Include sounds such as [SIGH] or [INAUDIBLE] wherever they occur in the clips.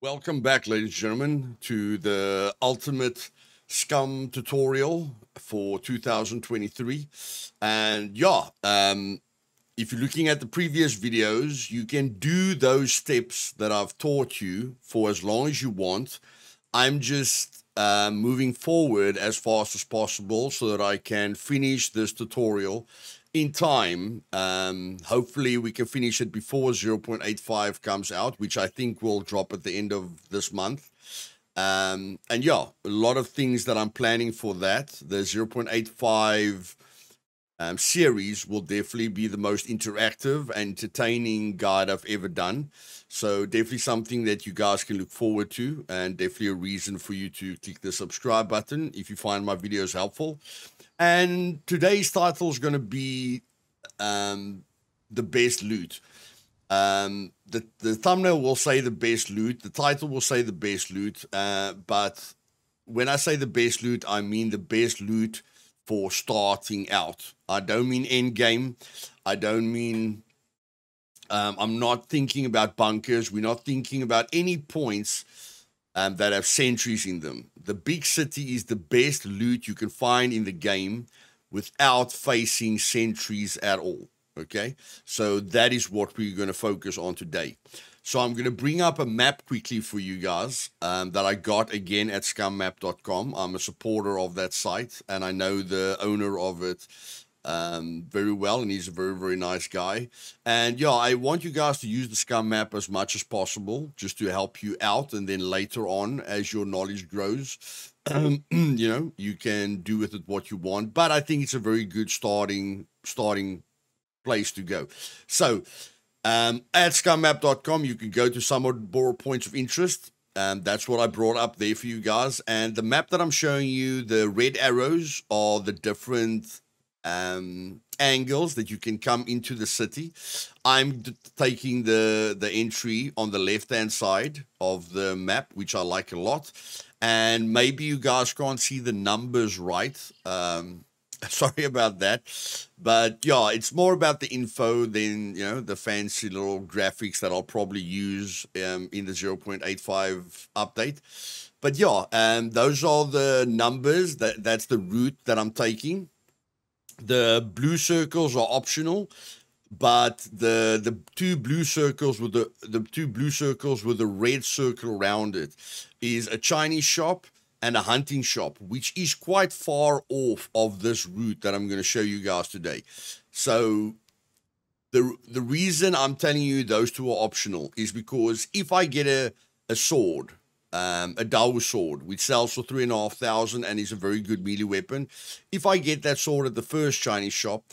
Welcome back, ladies and gentlemen, to the ultimate scum tutorial for 2023. And yeah, um, if you're looking at the previous videos, you can do those steps that I've taught you for as long as you want. I'm just uh, moving forward as fast as possible so that I can finish this tutorial in time. Um, hopefully, we can finish it before 0.85 comes out, which I think will drop at the end of this month. Um, and yeah, a lot of things that I'm planning for that. The 0.85 um, series will definitely be the most interactive and entertaining guide I've ever done. So definitely something that you guys can look forward to and definitely a reason for you to click the subscribe button if you find my videos helpful. And today's title is going to be um, the best loot. Um, the, the thumbnail will say the best loot. The title will say the best loot. Uh, but when I say the best loot, I mean the best loot for starting out. I don't mean end game. I don't mean um, I'm not thinking about bunkers. We're not thinking about any points um, that have sentries in them. The big city is the best loot you can find in the game without facing sentries at all. Okay, so that is what we're going to focus on today. So I'm going to bring up a map quickly for you guys um, that I got again at scummap.com. I'm a supporter of that site and I know the owner of it um, very well, and he's a very, very nice guy. And yeah, I want you guys to use the Scum map as much as possible just to help you out. And then later on, as your knowledge grows, [CLEARS THROAT] you know, you can do with it what you want. But I think it's a very good starting starting place to go. So um, at scummap.com, you can go to some more points of interest. Um, that's what I brought up there for you guys. And the map that I'm showing you, the red arrows are the different um, angles that you can come into the city. I'm taking the the entry on the left hand side of the map, which I like a lot. And maybe you guys can't see the numbers right. Um, [LAUGHS] sorry about that. But yeah it's more about the info than you know the fancy little graphics that i'll probably use um, in the 0.85 update. But yeah um, those are the numbers. That that's the route that i'm taking. The blue circles are optional but the the two blue circles with the the two blue circles with the red circle around it is a chinese shop and a hunting shop, which is quite far off of this route that I'm going to show you guys today. So the the reason I'm telling you those two are optional is because if I get a a sword, um, a Dao sword, which sells for three and a half thousand and is a very good melee weapon, if I get that sword at the first Chinese shop,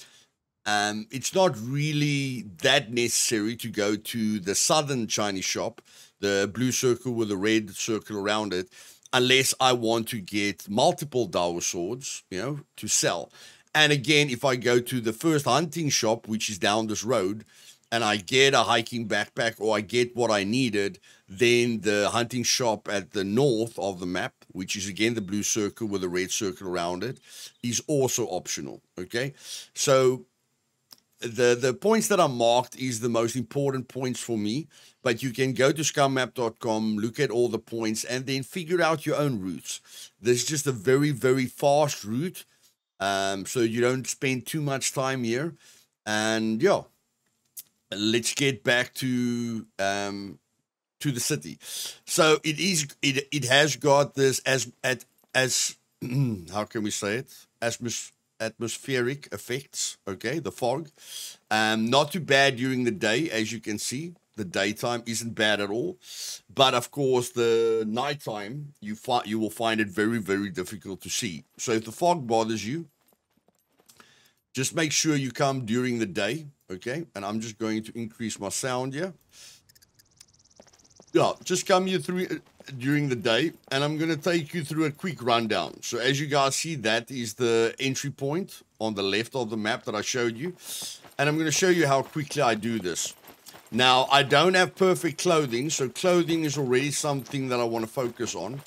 um, it's not really that necessary to go to the southern Chinese shop, the blue circle with the red circle around it unless I want to get multiple Dao swords, you know, to sell. And again, if I go to the first hunting shop, which is down this road, and I get a hiking backpack or I get what I needed, then the hunting shop at the north of the map, which is again the blue circle with a red circle around it, is also optional. Okay. So the the points that are marked is the most important points for me but you can go to scummap.com look at all the points and then figure out your own routes. There's just a very very fast route um, so you don't spend too much time here. And yeah let's get back to um, to the city. So it is it it has got this as at as [CLEARS THROAT] how can we say it? As atmospheric effects. Okay, the fog. Um, not too bad during the day, as you can see. The daytime isn't bad at all, but of course the nighttime you find you will find it very very difficult to see. So if the fog bothers you, just make sure you come during the day. Okay, and I'm just going to increase my sound here. Yeah, just come you through during the day and I'm going to take you through a quick rundown. So as you guys see, that is the entry point on the left of the map that I showed you. And I'm going to show you how quickly I do this. Now, I don't have perfect clothing, so clothing is already something that I want to focus on.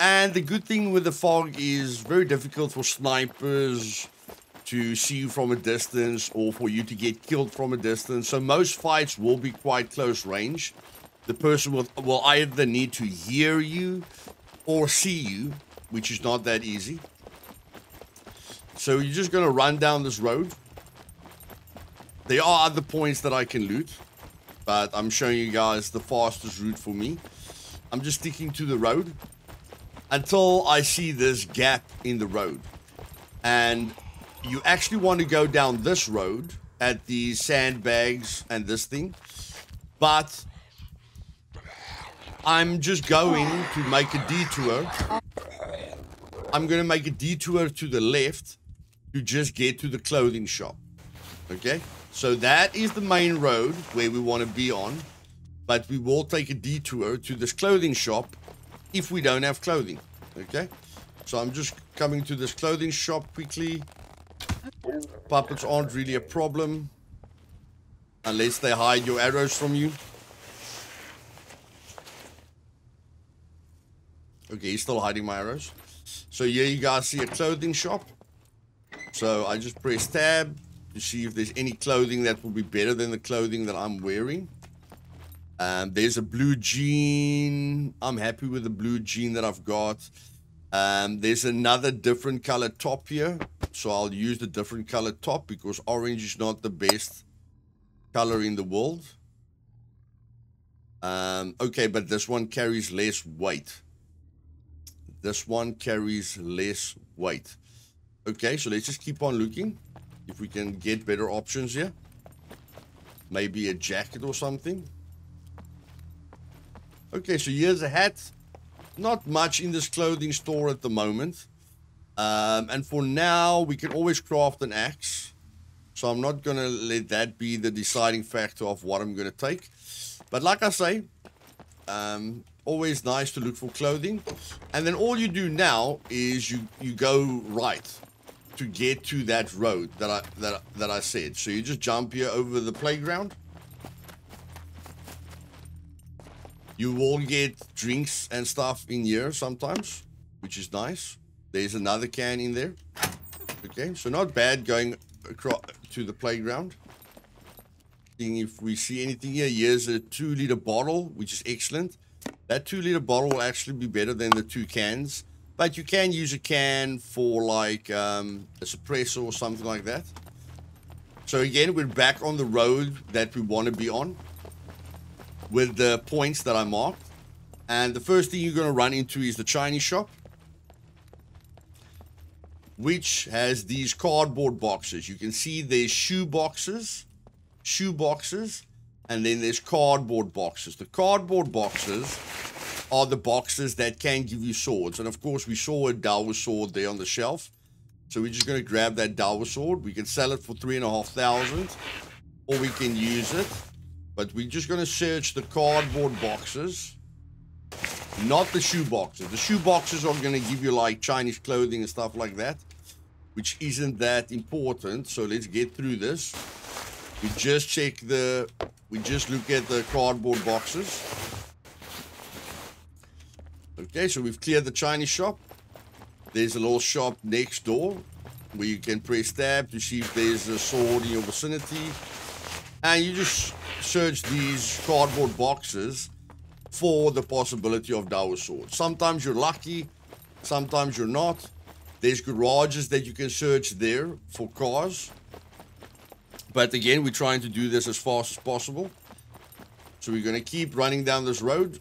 And the good thing with the fog is very difficult for snipers to see you from a distance or for you to get killed from a distance. So most fights will be quite close range. The person will, will either need to hear you or see you, which is not that easy. So you're just going to run down this road. There are other points that I can loot, but I'm showing you guys the fastest route for me. I'm just sticking to the road until I see this gap in the road. And you actually want to go down this road at the sandbags and this thing. But I'm just going to make a detour. I'm going to make a detour to the left to just get to the clothing shop. Okay? So that is the main road where we want to be on. But we will take a detour to this clothing shop if we don't have clothing. Okay? So I'm just coming to this clothing shop quickly. Puppets aren't really a problem. Unless they hide your arrows from you. Okay, he's still hiding my arrows. So here you guys see a clothing shop. So I just press tab to see if there's any clothing that will be better than the clothing that I'm wearing. Um, there's a blue jean. I'm happy with the blue jean that I've got. Um, there's another different color top here. So I'll use the different color top because orange is not the best color in the world. Um, okay, but this one carries less weight. This one carries less weight. Okay, so let's just keep on looking. If we can get better options here. Maybe a jacket or something. Okay, so here's a hat. Not much in this clothing store at the moment. Um, and for now, we can always craft an axe. So I'm not going to let that be the deciding factor of what I'm going to take. But like I say, um, always nice to look for clothing. And then all you do now is you, you go right to get to that road that I, that, that I said. So you just jump here over the playground. You will get drinks and stuff in here sometimes, which is nice. There's another can in there. Okay, so not bad going across to the playground. Seeing if we see anything here. Here's a two liter bottle, which is excellent. That two liter bottle will actually be better than the two cans. But you can use a can for like um, a suppressor or something like that. So again, we're back on the road that we want to be on with the points that I marked. And the first thing you're going to run into is the Chinese shop, which has these cardboard boxes. You can see there's shoe boxes, shoe boxes, and then there's cardboard boxes. The cardboard boxes are the boxes that can give you swords. And of course, we saw a Dao sword there on the shelf. So we're just going to grab that Dao sword. We can sell it for three and a half thousand, or we can use it but we're just going to search the cardboard boxes, not the shoe boxes. The shoe boxes are going to give you like Chinese clothing and stuff like that, which isn't that important. So let's get through this. We just check the, we just look at the cardboard boxes. Okay, so we've cleared the Chinese shop. There's a little shop next door where you can press tab to see if there's a sword in your vicinity. And you just search these cardboard boxes for the possibility of Dao Sword. Sometimes you're lucky, sometimes you're not. There's garages that you can search there for cars. But again, we're trying to do this as fast as possible. So we're going to keep running down this road.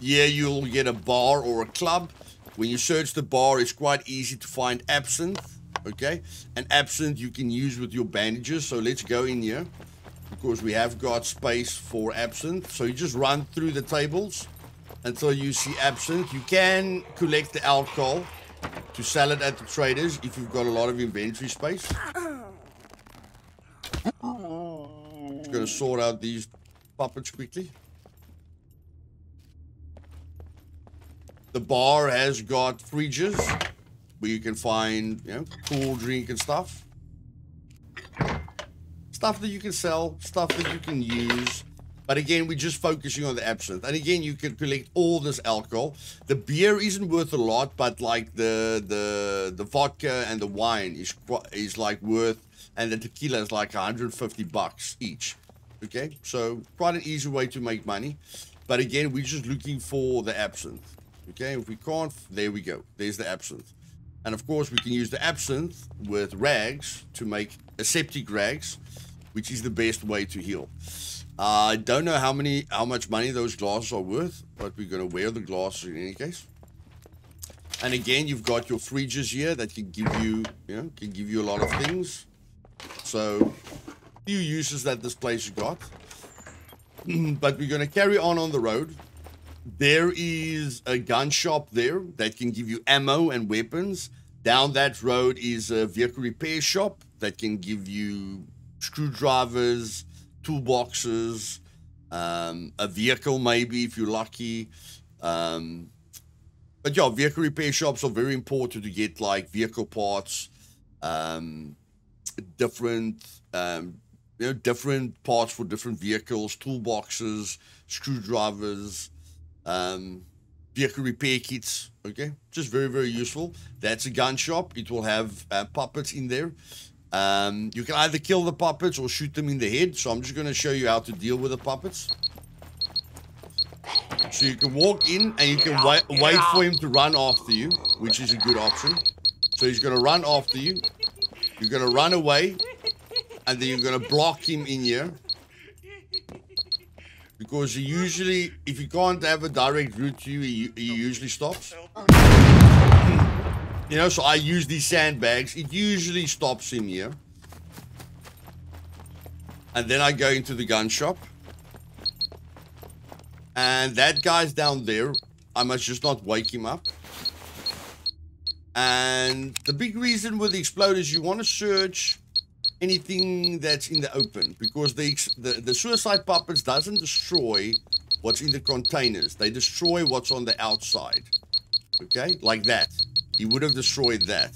Yeah, you'll get a bar or a club. When you search the bar, it's quite easy to find absinthe. Okay? And absinthe you can use with your bandages. So let's go in here because we have got space for absinthe. So you just run through the tables until you see absinthe. You can collect the alcohol to sell it at the traders if you've got a lot of inventory space. Just gonna sort out these puppets quickly. The bar has got fridges where you can find, you know, cool drink and stuff stuff that you can sell, stuff that you can use. But again, we're just focusing on the absinthe. And again, you can collect all this alcohol. The beer isn't worth a lot, but like the the the vodka and the wine is is like worth, and the tequila is like 150 bucks each. Okay, so quite an easy way to make money. But again, we're just looking for the absinthe. Okay, if we can't, there we go. There's the absinthe. And of course, we can use the absinthe with rags to make aseptic rags, which is the best way to heal. Uh, I don't know how many, how much money those glasses are worth, but we're going to wear the glasses in any case. And again, you've got your fridges here that can give you, you know, can give you a lot of things. So, few uses that this place got. [CLEARS THROAT] but we're going to carry on on the road. There is a gun shop there that can give you ammo and weapons. Down that road is a vehicle repair shop that can give you screwdrivers, toolboxes, um, a vehicle maybe if you're lucky. Um, but yeah, vehicle repair shops are very important to get like vehicle parts, um, different, um, you know, different parts for different vehicles, toolboxes, screwdrivers, um, vehicle repair kits. Okay, just very very useful. That's a gun shop. It will have uh, puppets in there. Um, you can either kill the puppets or shoot them in the head. So I'm just going to show you how to deal with the puppets. So you can walk in and you can wait, wait for him to run after you, which is a good option. So he's going to run after you. You're going to run away. And then you're going to block him in here. Because he usually, if you can't have a direct route to you, he, he usually stops. You know, so I use these sandbags. It usually stops him here. And then I go into the gun shop. And that guy's down there. I must just not wake him up. And the big reason with the exploders, you want to search anything that's in the open. Because the, the, the suicide puppets doesn't destroy what's in the containers. They destroy what's on the outside. Okay? Like that. He would have destroyed that.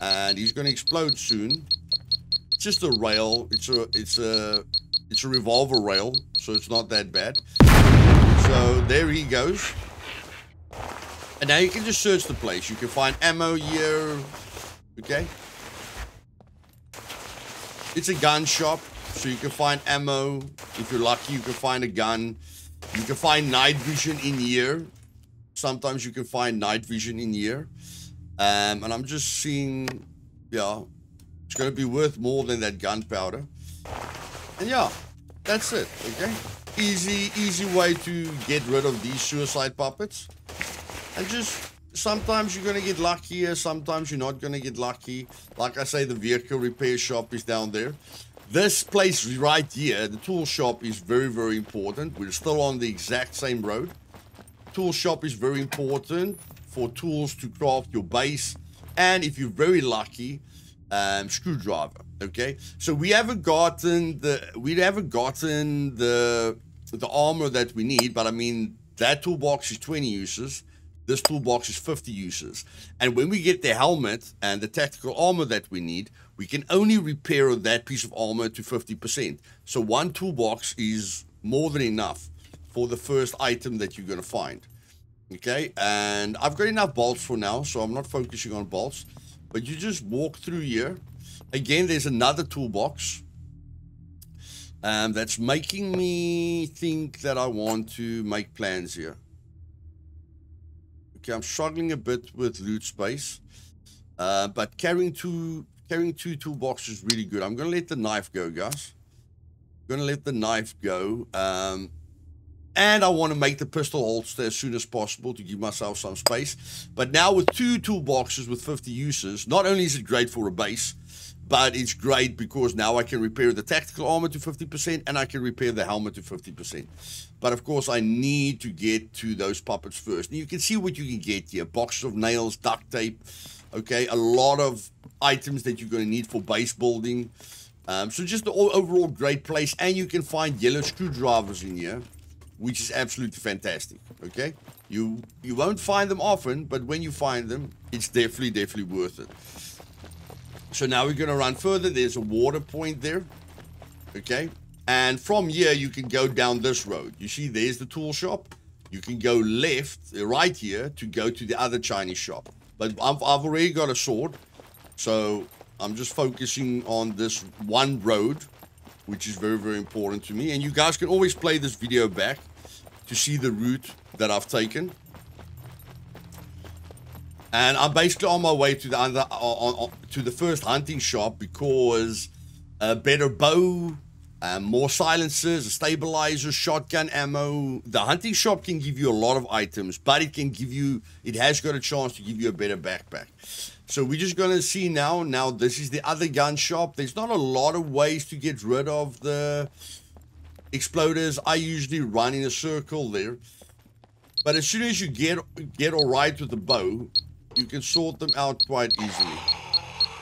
And he's going to explode soon. It's just a rail. It's a, it's a, it's a revolver rail. So it's not that bad. So there he goes. And now you can just search the place. You can find ammo here. Okay. It's a gun shop. So you can find ammo. If you're lucky, you can find a gun. You can find night vision in here. Sometimes you can find night vision in here. Um, and I'm just seeing, yeah, it's going to be worth more than that gunpowder. And yeah, that's it, okay? easy, easy way to get rid of these suicide puppets. And just sometimes you're going to get luckier, sometimes you're not going to get lucky. Like I say, the vehicle repair shop is down there. This place right here, the tool shop is very, very important. We're still on the exact same road. Tool shop is very important for tools to craft your base. And if you're very lucky, um, screwdriver. Okay, so we haven't gotten the we haven't gotten the the armor that we need, but I mean that toolbox is 20 uses. This toolbox is 50 uses. And when we get the helmet and the tactical armor that we need, we can only repair that piece of armor to 50%. So one toolbox is more than enough for the first item that you're going to find. Okay, and I've got enough bolts for now, so I'm not focusing on bolts. But you just walk through here. Again, there's another toolbox. Um, that's making me think that I want to make plans here. Okay, I'm struggling a bit with loot space. Uh, but carrying two carrying two toolboxes is really good. I'm to let the knife go, guys. I'm to let the knife go. Um, and I want to make the pistol holster as soon as possible to give myself some space. But now with two toolboxes with 50 uses, not only is it great for a base, but it's great because now I can repair the tactical armor to 50% and I can repair the helmet to 50%. But of course, I need to get to those puppets first. And you can see what you can get here. Boxes of nails, duct tape, okay, a lot of items that you're going to need for base building. Um, so just the overall great place. And you can find yellow screwdrivers in here which is absolutely fantastic. Okay, you you won't find them often, but when you find them, it's definitely definitely worth it. So now we're gonna run further. There's a water point there. Okay, and from here you can go down this road. You see, there's the tool shop. You can go left, uh, right here, to go to the other Chinese shop. But I've, I've already got a sword, so I'm just focusing on this one road which is very, very important to me. And you guys can always play this video back to see the route that I've taken. And I'm basically on my way to the other, on, on, to the first hunting shop because a better bow, um, more silencers, a stabilizer, shotgun ammo. The hunting shop can give you a lot of items, but it can give you, it has got a chance to give you a better backpack. So we're just going to see now. Now, this is the other gun shop. There's not a lot of ways to get rid of the exploders. I usually run in a circle there. But as soon as you get get all right with the bow, you can sort them out quite easily.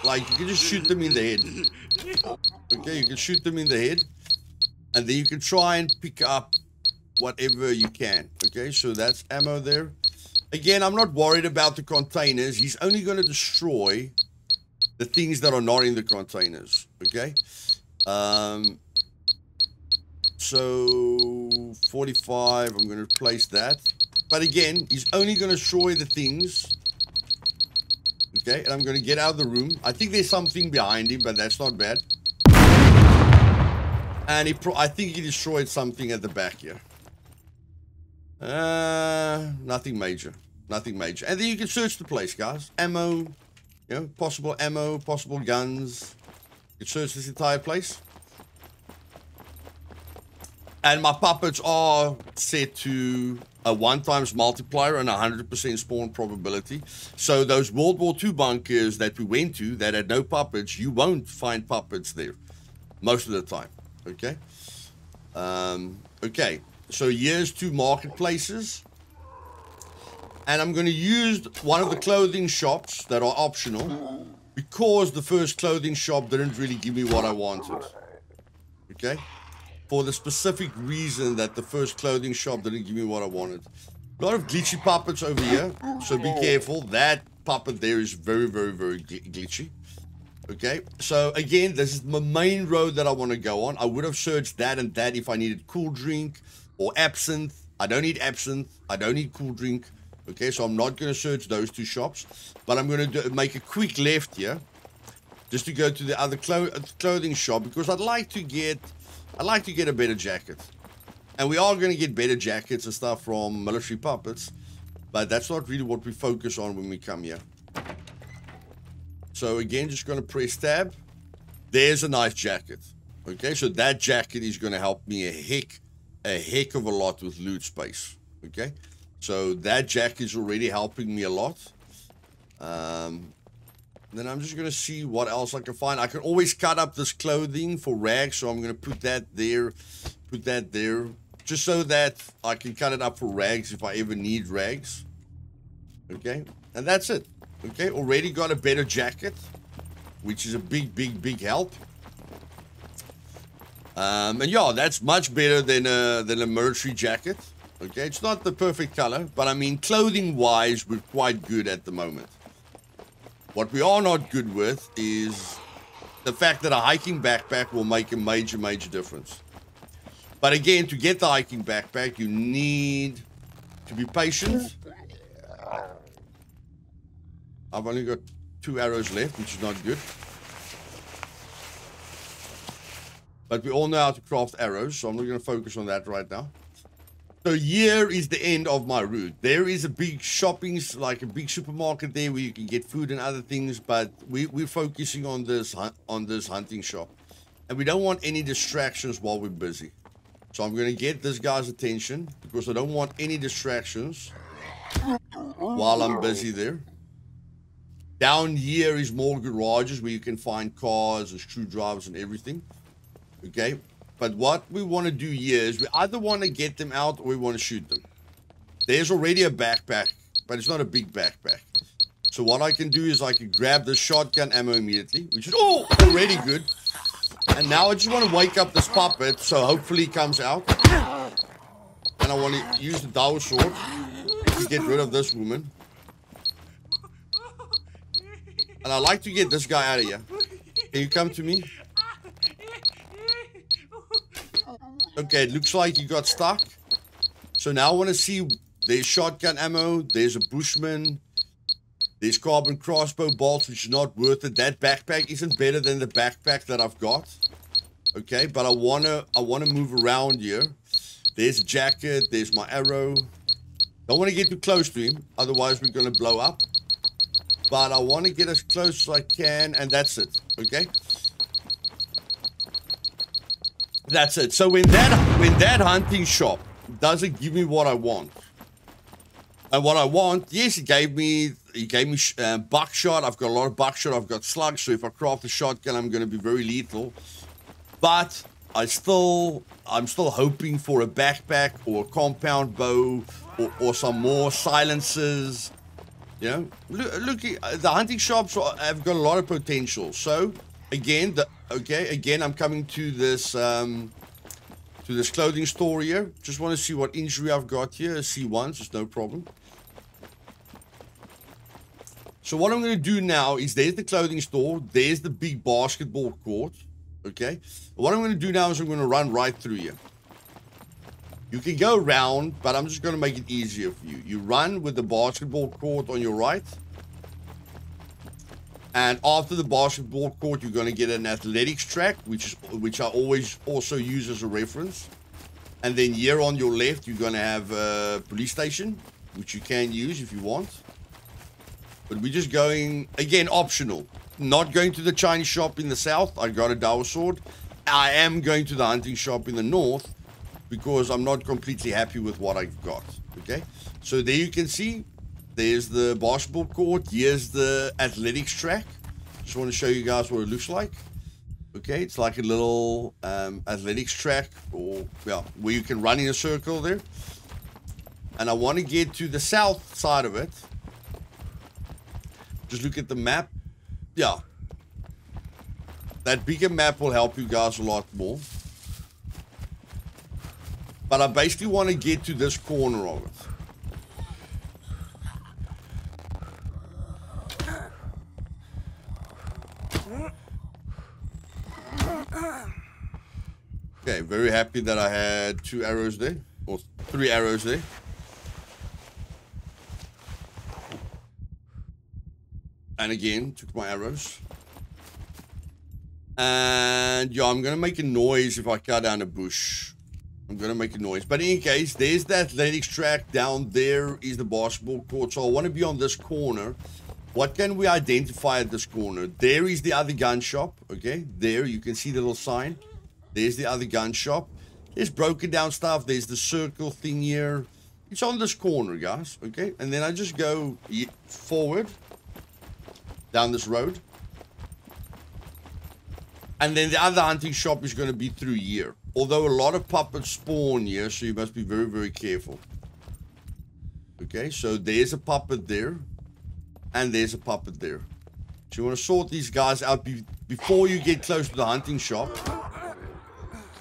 Like, you can just shoot them in the head. Okay, you can shoot them in the head. And then you can try and pick up whatever you can. Okay, so that's ammo there. Again, I'm not worried about the containers. He's only going to destroy the things that are not in the containers. Okay? Um, so, 45, I'm going to place that. But again, he's only going to destroy the things. Okay, and I'm going to get out of the room. I think there's something behind him, but that's not bad. And he I think he destroyed something at the back here. Uh, nothing major. Nothing major. And then you can search the place, guys. Ammo, you know, possible ammo, possible guns. You can search this entire place. And my puppets are set to a one times multiplier and a 100% spawn probability. So those World War II bunkers that we went to that had no puppets, you won't find puppets there most of the time. Okay. Um, okay. So here's two marketplaces. And I'm going to use one of the clothing shops that are optional because the first clothing shop didn't really give me what I wanted. Okay? For the specific reason that the first clothing shop didn't give me what I wanted. A lot of glitchy puppets over here, oh. so be oh. careful. That puppet there is very, very, very glitchy. Okay, so again, this is my main road that I want to go on. I would have searched that and that if I needed cool drink or absinthe. I don't need absinthe. I don't need cool drink. Okay, so I'm not going to search those two shops, but I'm going to make a quick left here, just to go to the other clo clothing shop because I'd like to get, I'd like to get a better jacket, and we are going to get better jackets and stuff from military puppets, but that's not really what we focus on when we come here. So again, just going to press tab. There's a nice jacket. Okay, so that jacket is going to help me a heck, a heck of a lot with loot space. Okay. So that jacket is already helping me a lot. Um, then I'm just going to see what else I can find. I can always cut up this clothing for rags. So I'm going to put that there, put that there. Just so that I can cut it up for rags if I ever need rags. Okay. And that's it. Okay. Already got a better jacket. Which is a big, big, big help. Um, and yeah, that's much better than a, than a military jacket. Okay, it's not the perfect color, but I mean, clothing-wise, we're quite good at the moment. What we are not good with is the fact that a hiking backpack will make a major, major difference. But again, to get the hiking backpack, you need to be patient. I've only got two arrows left, which is not good. But we all know how to craft arrows, so I'm not going to focus on that right now. So here is the end of my route. There is a big shopping, like a big supermarket there where you can get food and other things, but we, we're focusing on this on this hunting shop. And we don't want any distractions while we're busy. So I'm going to get this guy's attention because I don't want any distractions while I'm busy there. Down here is more garages where you can find cars and screwdrivers and everything. Okay, but what we want to do here is we either want to get them out or we want to shoot them. There's already a backpack, but it's not a big backpack. So what I can do is I can grab the shotgun ammo immediately, which is oh, already good. And now I just want to wake up this puppet, so hopefully he comes out. And I want to use the Dao sword to get rid of this woman. And I like to get this guy out of here. Can you come to me? Okay, looks like you got stuck. So now I want to see there's shotgun ammo, there's a Bushman, there's carbon crossbow bolts, which is not worth it. That backpack isn't better than the backpack that I've got. Okay, but I wanna I wanna move around here. There's a jacket, there's my arrow. Don't want to get too close to him, otherwise we're gonna blow up. But I want to get as close as I can, and that's it. Okay. That's it. So when that when that hunting shop doesn't give me what I want, and what I want, yes, he gave me he gave me uh, buckshot. I've got a lot of buckshot. I've got slugs. So if I craft a shotgun, I'm going to be very lethal. But I still I'm still hoping for a backpack or a compound bow or, or some more silences. You know, look, look, the hunting shops have got a lot of potential. So again, the okay, again, I'm coming to this um, to this clothing store here. Just want to see what injury I've got here. C1, so it's no problem. So what I'm going to do now is there's the clothing store. There's the big basketball court. Okay. What I'm going to do now is I'm going to run right through here. You can go around, but I'm just going to make it easier for you. You run with the basketball court on your right. And after the basketball court, you're going to get an athletics track, which is which I always also use as a reference. And then here on your left, you're going to have a police station, which you can use if you want. But we're just going, again, optional. Not going to the Chinese shop in the south. I got a Dao sword. I am going to the hunting shop in the north because I'm not completely happy with what I've got. Okay. So there you can see there's the basketball court. Here's the athletics track. Just want to show you guys what it looks like. Okay, it's like a little um, athletics track or, well, where you can run in a circle there. And I want to get to the south side of it just look at the map. Yeah. That bigger map will help you guys a lot more. But I basically want to get to this corner of it. Okay, very happy that I had two arrows there, or three arrows there. And again, took my arrows. And yeah, I'm going to make a noise if I cut down a bush. I'm going to make a noise. But in case, there's the athletics track. Down there is the basketball court. So I want to be on this corner. What can we identify at this corner? There is the other gun shop. Okay, there you can see the little sign. There's the other gun shop. There's broken down stuff. There's the circle thing here. It's on this corner, guys. Okay, and then I just go forward down this road. And then the other hunting shop is going to be through here. Although a lot of puppets spawn here, so you must be very, very careful. Okay, so there's a puppet there. And there's a puppet there. So you want to sort these guys out be before you get close to the hunting shop.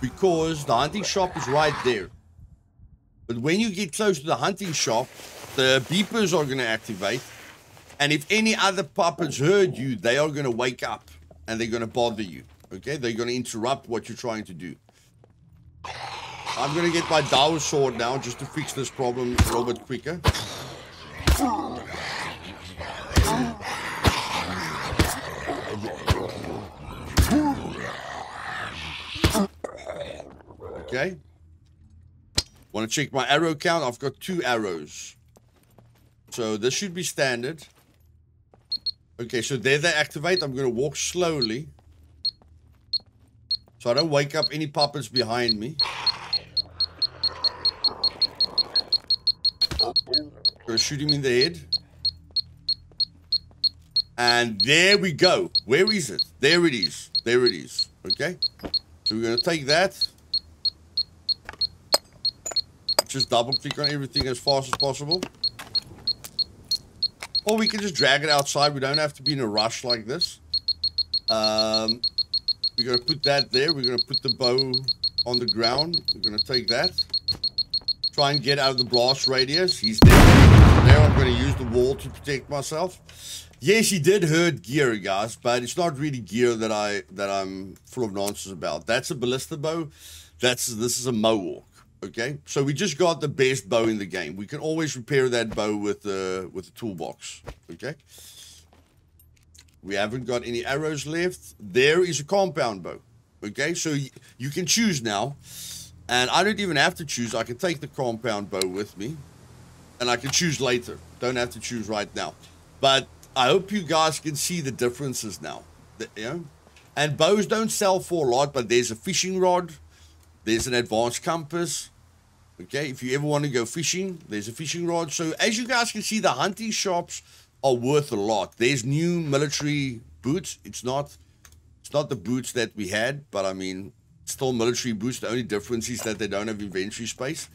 Because the hunting shop is right there. But when you get close to the hunting shop, the beepers are going to activate. And if any other puppets heard you, they are going to wake up and they're going to bother you. Okay? They're going to interrupt what you're trying to do. I'm going to get my Dao sword now just to fix this problem a little bit quicker. Okay. Want to check my arrow count? I've got two arrows. So this should be standard. Okay, so there they activate. I'm going to walk slowly. So I don't wake up any puppets behind me. Gonna shoot him in the head. And there we go. Where is it? There it is. There it is. Okay? So we're going to take that. Just double click on everything as fast as possible. Or we can just drag it outside. We don't have to be in a rush like this. Um, we're going to put that there. We're going to put the bow on the ground. We're going to take that. Try and get out of the blast radius. He's there. Now I'm going to use the wall to protect myself. Yes, he did hurt gear, guys, but it's not really gear that I that I'm full of nonsense about. That's a ballista bow. That's this is a mohawk. Okay, so we just got the best bow in the game. We can always repair that bow with the with the toolbox. Okay. We haven't got any arrows left. There is a compound bow. Okay, so you can choose now. And I don't even have to choose. I can take the compound bow with me. And I can choose later. Don't have to choose right now. But I hope you guys can see the differences now. The, you know? And bows don't sell for a lot, but there's a fishing rod. There's an advanced compass. Okay, if you ever want to go fishing, there's a fishing rod. So as you guys can see, the hunting shops are worth a lot. There's new military boots. It's not it's not the boots that we had, but I mean still military boots. The only difference is that they don't have inventory space.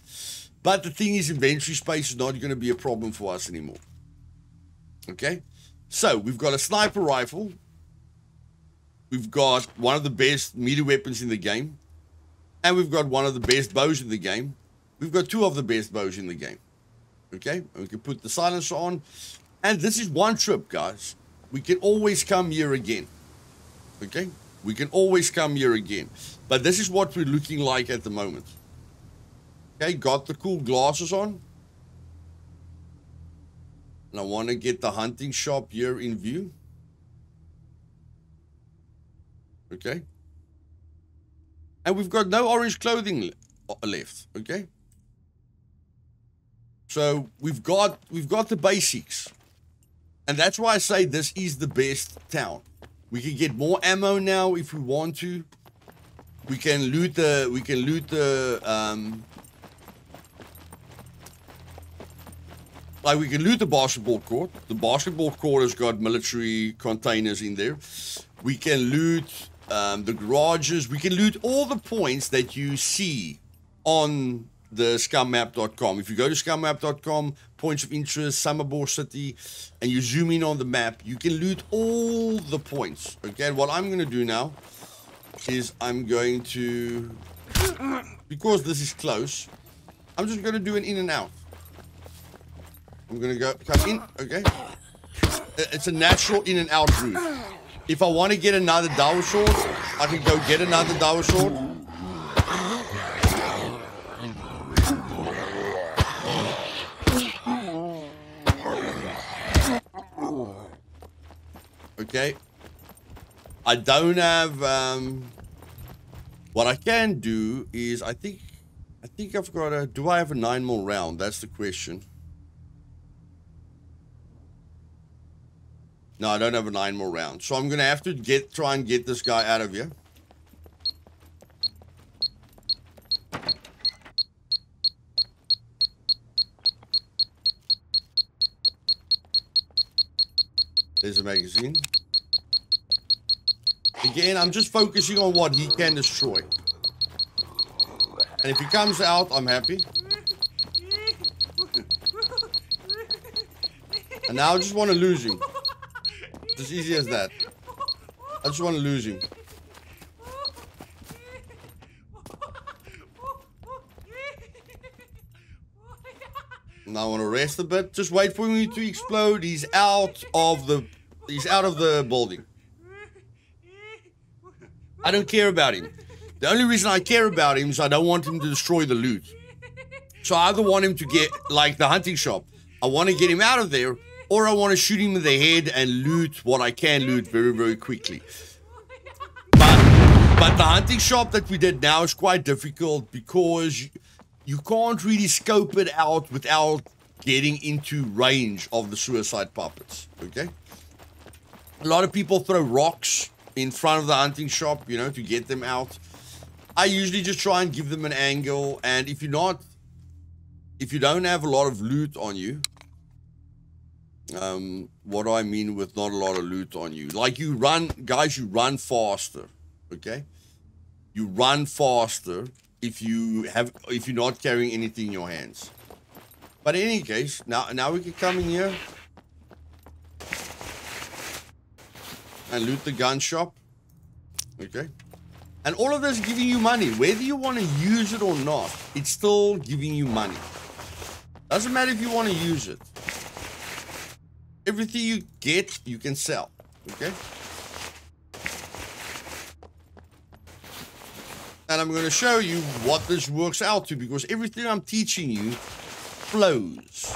But the thing is inventory space is not going to be a problem for us anymore. Okay? So we've got a sniper rifle. We've got one of the best melee weapons in the game. And we've got one of the best bows in the game. We've got two of the best bows in the game. Okay? And we can put the silencer on. And this is one trip, guys. We can always come here again. Okay? We can always come here again. But this is what we're looking like at the moment. Okay, got the cool glasses on. And I want to get the hunting shop here in view. Okay. And we've got no orange clothing left, okay? So we've got we've got the basics. And that's why I say this is the best town. We can get more ammo now if we want to. We can loot the we can loot the um like we can loot the basketball court. The basketball court has got military containers in there. We can loot um, the garages. We can loot all the points that you see on the scummap.com. If you go to scummap.com, points of interest, Samobor City, and you zoom in on the map, you can loot all the points. Okay, what I'm going to do now is I'm going to, because this is close, I'm just going to do an in and out. I'm going to go come in, okay? It's a natural in and out route. If I want to get another double sword, I can go get another double sword. Okay. I don't have um what I can do is I think I think I've got a do I have a nine more round? That's the question. No, I don't have a nine more rounds. So I'm going to have to get try and get this guy out of here. There's a magazine. Again, I'm just focusing on what he can destroy. And if he comes out, I'm happy. And now I just want to lose him. As easy as that. I just want to lose him. Now I want to rest a bit. Just wait for me to explode. He's out of the he's out of the building. I don't care about him. The only reason I care about him is I don't want him to destroy the loot. So I either want him to get like the hunting shop. I want to get him out of there or I want to shoot him in the head and loot what I can loot very, very quickly. But, but the hunting shop that we did now is quite difficult because you, you can't really scope it out without getting into range of the suicide puppets, okay? A lot of people throw rocks in front of the hunting shop, you know, to get them out. I usually just try and give them an angle, and if you're not, if you don't have a lot of loot on you, um, what I mean with not a lot of loot on you? Like you run, guys, you run faster. Okay, you run faster if you have if you're not carrying anything in your hands. But in any case, now now we can come in here and loot the gun shop. Okay. And all of this is giving you money. Whether you want to use it or not, it's still giving you money. Doesn't matter if you want to use it everything you get, you can sell. Okay? And I'm going to show you what this works out to because everything I'm teaching you flows.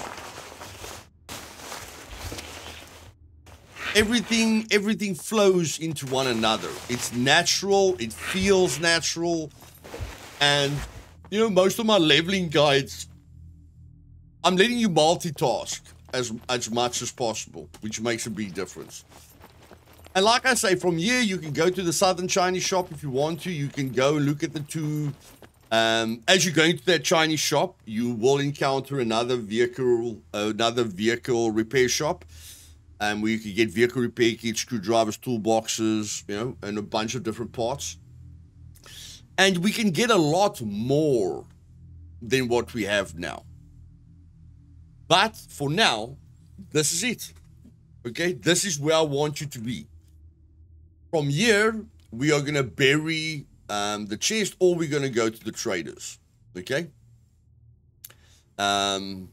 everything everything flows into one another. It's natural, it feels natural. And you know, most of my leveling guides I'm letting you multitask as as much as possible, which makes a big difference. And like I say, from here you can go to the Southern Chinese shop if you want to. You can go and look at the two. Um, as you go into that Chinese shop, you will encounter another vehicle, another vehicle repair shop, um, where you can get vehicle repair kits, screwdrivers, toolboxes, you know, and a bunch of different parts. And we can get a lot more than what we have now. But for now, this is it. Okay, this is where I want you to be. From here, we are going to bury um, the chest or we're going to go to the traders. Okay? Um,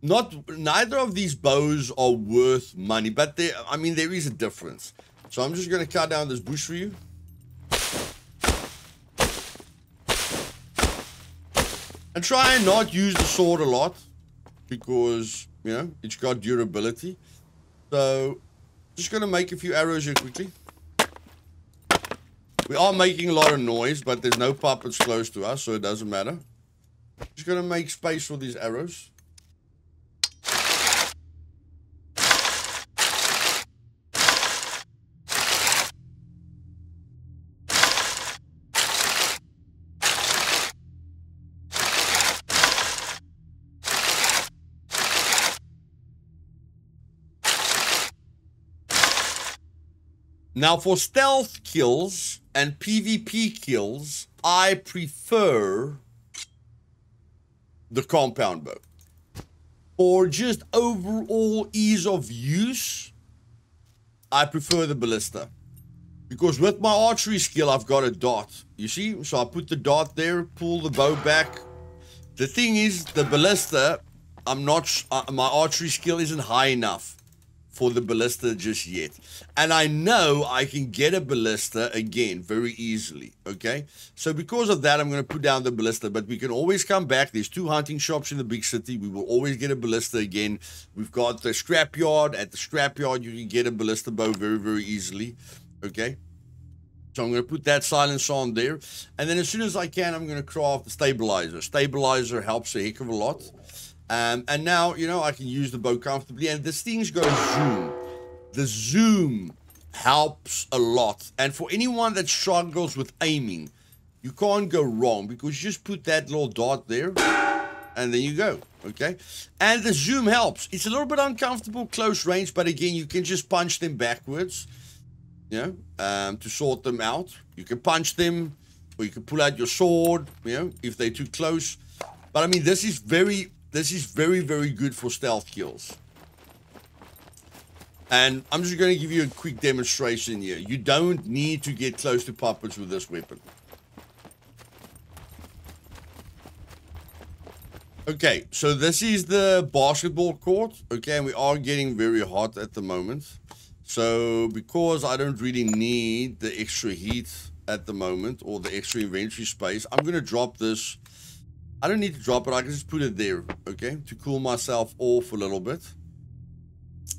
not neither of these bows are worth money, but there I mean there is a difference. So I'm just going to cut down this bush for you. And try and not use the sword a lot because, you know, it's got durability. So just going to make a few arrows here quickly. We are making a lot of noise, but there's no puppets close to us, so it doesn't matter. Just going to make space for these arrows. Now, for stealth kills and PvP kills, I prefer the compound bow. For just overall ease of use, I prefer the ballista. Because with my archery skill, I've got a dot. You see? So I put the dot there, pull the bow back. The thing is, the ballista, I'm not, uh, my archery skill isn't high enough for the ballista just yet. And I know I can get a ballista again very easily, okay? So because of that, I'm going to put down the ballista, but we can always come back. There's two hunting shops in the big city. We will always get a ballista again. We've got the scrapyard. At the scrapyard, you can get a ballista bow very, very easily, okay? So I'm going to put that silencer on there. And then as soon as I can, I'm going to craft the stabilizer. Stabilizer helps a heck of a lot. Um, and now, you know, I can use the bow comfortably. And this thing's got zoom. The zoom helps a lot. And for anyone that struggles with aiming, you can't go wrong because you just put that little dot there and then you go. Okay. And the zoom helps. It's a little bit uncomfortable close range, but again, you can just punch them backwards, you know, um, to sort them out. You can punch them or you can pull out your sword, you know, if they're too close. But I mean, this is very this is very, very good for stealth kills. And I'm just going to give you a quick demonstration here. You don't need to get close to puppets with this weapon. Okay, so this is the basketball court. Okay, and we are getting very hot at the moment. So because I don't really need the extra heat at the moment or the extra inventory space, I'm going to drop this I don't need to drop it. I can just put it there, okay, to cool myself off a little bit.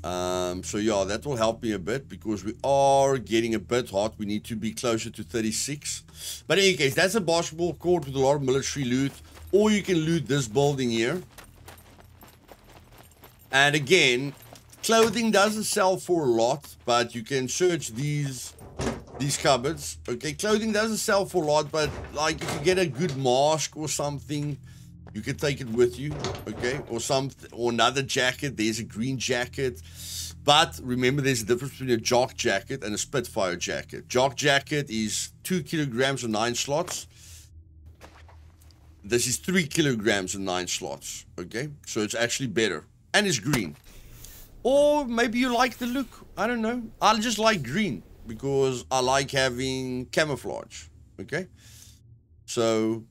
Um, so yeah, that will help me a bit because we are getting a bit hot. We need to be closer to 36. But in any case, that's a basketball court with a lot of military loot. Or you can loot this building here. And again, clothing doesn't sell for a lot, but you can search these these cupboards. Okay, clothing doesn't sell for a lot, but like if you get a good mask or something, you can take it with you. Okay, or some or another jacket. There's a green jacket. But remember, there's a difference between a jock jacket and a Spitfire jacket. Jock jacket is two kilograms and nine slots. This is three kilograms and nine slots. Okay, so it's actually better. And it's green. Or maybe you like the look. I don't know. I just like green because I like having camouflage. Okay, so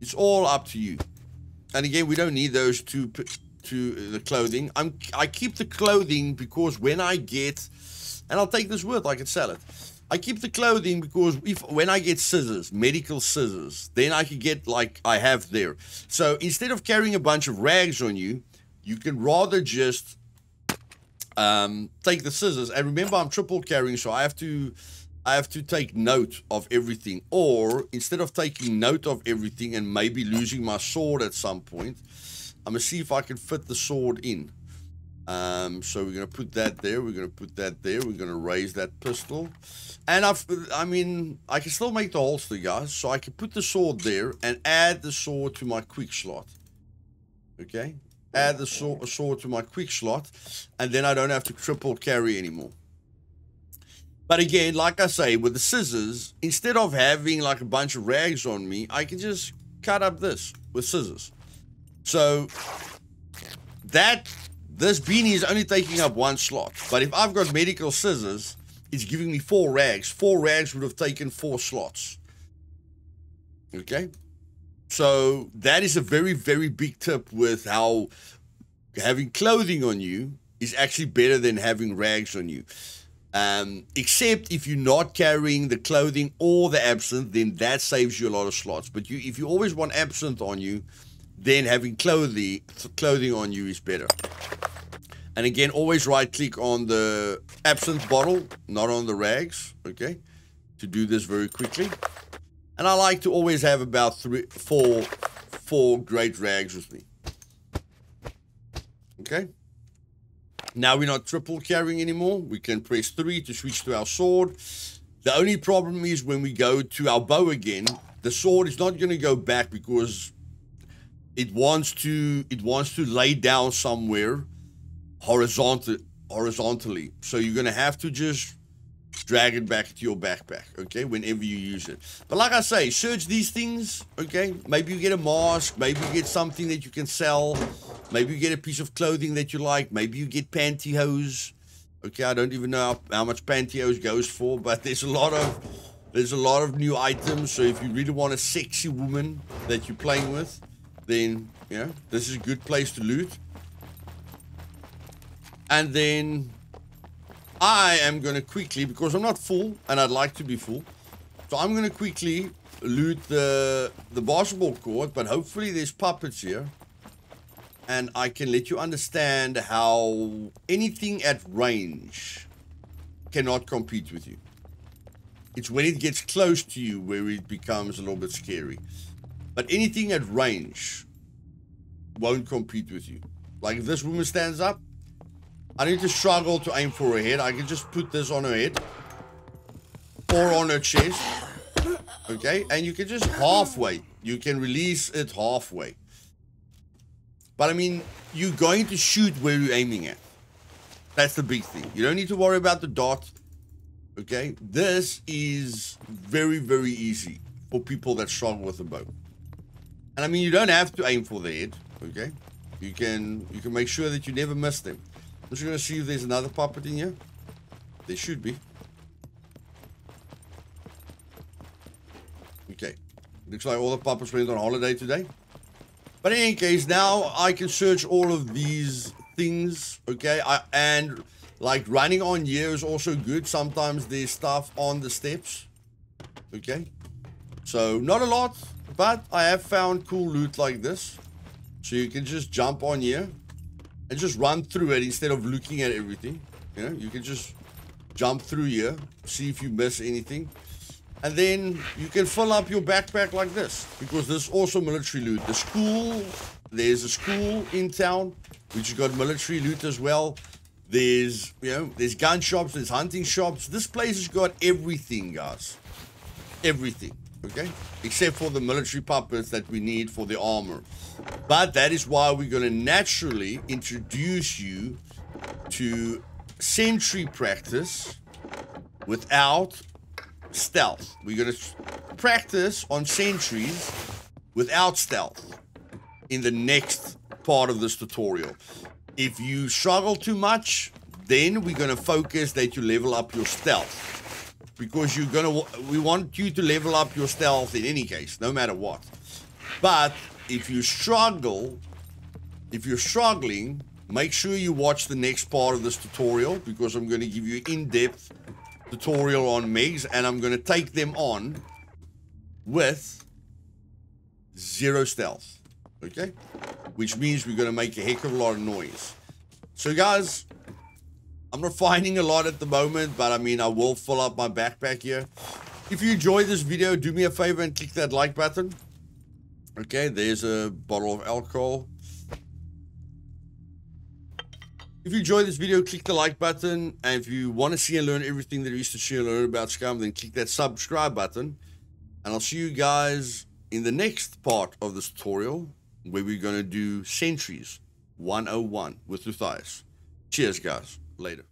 it's all up to you. And again, we don't need those to to uh, the clothing. I'm I keep the clothing because when I get, and I'll take this with, I can sell it. I keep the clothing because if when I get scissors, medical scissors, then I can get like I have there. So instead of carrying a bunch of rags on you, you can rather just um, take the scissors. And remember, I'm triple carrying, so I have to I have to take note of everything. Or instead of taking note of everything and maybe losing my sword at some point, I'm gonna see if I can fit the sword in. Um, so we're gonna put that there. We're gonna put that there. We're gonna raise that pistol, and I've, I mean, I can still make the holster, guys. So I can put the sword there and add the sword to my quick slot. Okay, add the sword, sword to my quick slot, and then I don't have to triple carry anymore. But again, like I say, with the scissors, instead of having like a bunch of rags on me, I can just cut up this with scissors. So that this beanie is only taking up one slot. But if I've got medical scissors, it's giving me four rags. Four rags would have taken four slots. Okay? So that is a very, very big tip with how having clothing on you is actually better than having rags on you. Um, except if you're not carrying the clothing or the absinthe, then that saves you a lot of slots. But you, if you always want absinthe on you, then having clothing clothing on you is better. And again, always right click on the absinthe bottle, not on the rags, okay, to do this very quickly. And I like to always have about three, four, four great rags with me. Okay. Now we're not triple carrying anymore. We can press 3 to switch to our sword. The only problem is when we go to our bow again, the sword is not going to go back because it wants to it wants to lay down somewhere horizontal horizontally. So you're going to have to just drag it back to your backpack, okay, whenever you use it. But like I say, search these things, okay? Maybe you get a mask, maybe you get something that you can sell, maybe you get a piece of clothing that you like, maybe you get pantyhose. Okay, I don't even know how, how much pantyhose goes for, but there's a lot of there's a lot of new items. So if you really want a sexy woman that you're playing with, then you know this is a good place to loot. And then I am going to quickly, because I'm not full, and I'd like to be full, so I'm going to quickly loot the, the basketball court, but hopefully there's puppets here. And I can let you understand how anything at range cannot compete with you. It's when it gets close to you where it becomes a little bit scary. But anything at range won't compete with you. Like if this woman stands up, I need to struggle to aim for her head. I can just put this on her head. Or on her chest. Okay? And you can just halfway. You can release it halfway. But I mean, you're going to shoot where you're aiming at. That's the big thing. You don't need to worry about the dot. Okay? This is very, very easy for people that struggle with the bow. And I mean, you don't have to aim for the head. Okay? You can you can make sure that you never miss them. I'm just gonna see if there's another puppet in here. There should be. Okay. Looks like all the puppets went on holiday today. But in any case, now I can search all of these things, okay? I, and like running on here is also good. Sometimes there's stuff on the steps, okay? So not a lot, but I have found cool loot like this. So you can just jump on here and just run through it instead of looking at everything. You know, you can just jump through here, see if you miss anything. And then you can fill up your backpack like this because there's also military loot. The school, there's a school in town which has got military loot as well. There's, you know, there's gun shops, there's hunting shops. This place has got everything, guys. Everything, okay? Except for the military puppets that we need for the armor. But that is why we're going to naturally introduce you to sentry practice without stealth. We're going to practice on sentries without stealth in the next part of this tutorial. If you struggle too much, then we're going to focus that you level up your stealth. Because you're to, we want you to level up your stealth in any case, no matter what. But if you struggle, if you're struggling, make sure you watch the next part of this tutorial because I'm going to give you in-depth tutorial on mechs and I'm going to take them on with zero stealth. Okay? Which means we're going to make a heck of a lot of noise. So guys, I'm refining a lot at the moment, but I mean, I will fill up my backpack here. If you enjoyed this video, do me a favor and click that like button. Okay, there's a bottle of alcohol. If you enjoyed this video, click the like button. And if you want to see and learn everything there is to share and learn about Scum, then click that subscribe button. And I'll see you guys in the next part of this tutorial where we're going to do Sentries 101 with Luthais. Cheers, guys. Later.